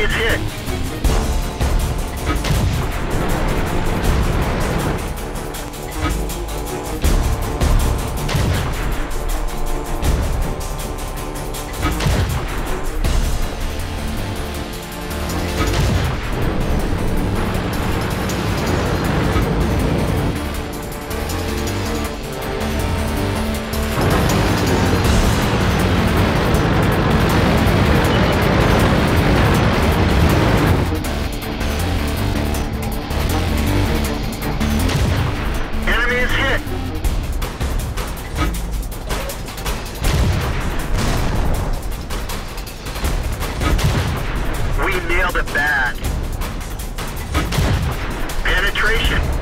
is hit. nailed it bad. Penetration.